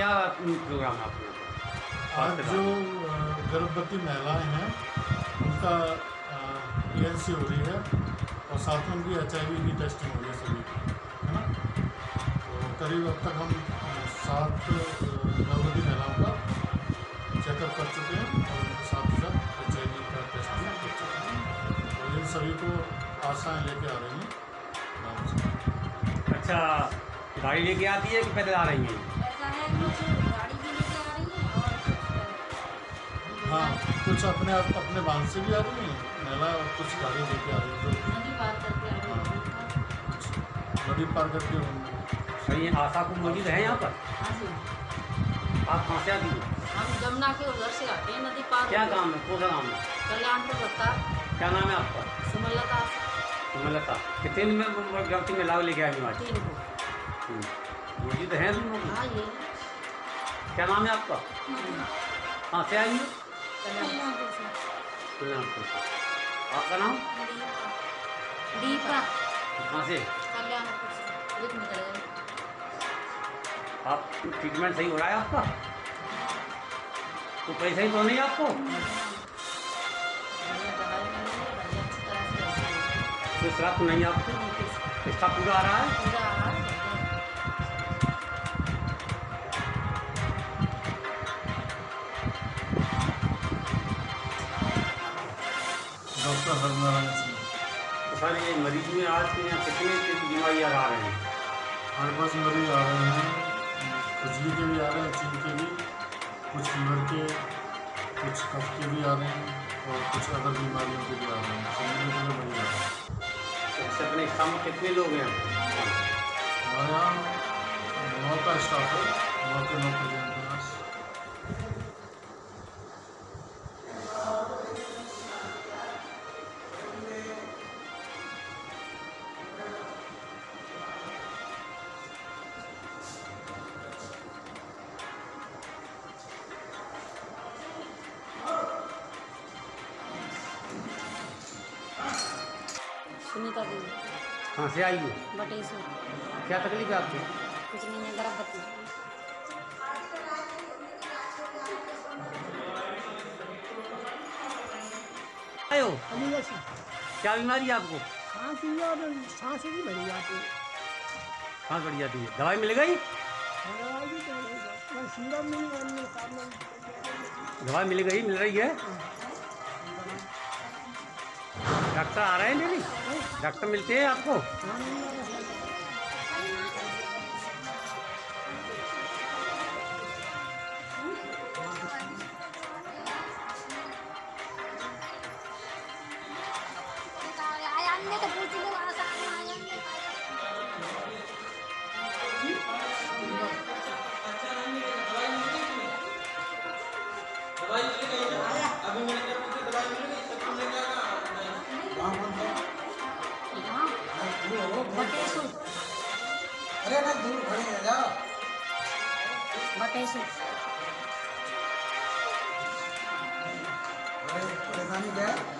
क्या प्रोग्राम है आपके यहाँ आज जो गर्भवती महिलाएँ हैं उनका ए हो रही है और साथ में उनकी एच की टेस्टिंग हो रही है सभी की, है ना? तो करीब अब तक हम सात गर्भवती महिलाओं का चेकअप कर चुके हैं और उनके साथ ही साथ एच आई का टेस्ट भी कर चुके हैं। तो इन सभी को आशाएँ लेके आ रही हैं। अच्छा गाड़ी लेके आती है कि पैदल आ रही है? है कुछ गाड़ी भी लेके आ रही है और कुछ हाँ कुछ अपने आप अपने बाँध से भी आ रही हैं? महिला और कुछ गाड़ी लेके आ रही है? नदी पार करके आ रही है। नदी पार करके सही है आशा को मौजूद है यहाँ पर? हाँ जी। आप कहाँ से आती हैं? हम जमुना के उधर से आते हैं नदी पार क्या। काम है? कौन सा काम है? कल्याणपुर बता क्या नाम है आपका? सुमलता। सुमलता। कितने दिन में गर्भवती महिलाओं लेके आई आज? तीन मौजूद है तुम लोग? हाँ ये। क्या नाम है आपका? कहाँ से आई हो आपका नाम? दीपा। कहाँ से? आप ट्रीटमेंट सही हो रहा है आपका? तो पैसा ही तो नहीं आपको। कोई शराब तो नहीं आपको? इसका पूरा आ रहा है। डॉक्टर हरनारायण सिंह। सर ये मरीज़ में आज के यहाँ कितने बीमारियाँ आ रहे हैं। हमारे पास मरीज़ आ रहे हैं खुजली के भी आ रहे हैं चीन के भी। कुछ फीवर के कुछ कफ के भी आ रहे हैं और कुछ अदर बीमारियों के भी आ रहे हैं। समझने के लिए मरीज़ आ रहे हैं। तो अपने स्थान में कितने लोग हैं? हमारे यहाँ नौ का स्टाफ है नौ के नौ सुनीता देवी कहाँ से आई हो? बटेश्वर क्या तकलीफ़ है आपको? कुछ नहीं है गर्भवती हो से क्या बीमारी है आपको? खांसी और सांस भी बढ़ी जाती है। कहाँ बढ़ जाती है। दवाई मिल गई? दवाई भी तो है। दवाई मिल गई मिल रही है? डॉक्टर आ रहे हैं डेली डॉक्टर मिलते हैं आपको? अरे ना दूर खड़े हैं जा। बटेश्वर अरे परेशानी क्या है?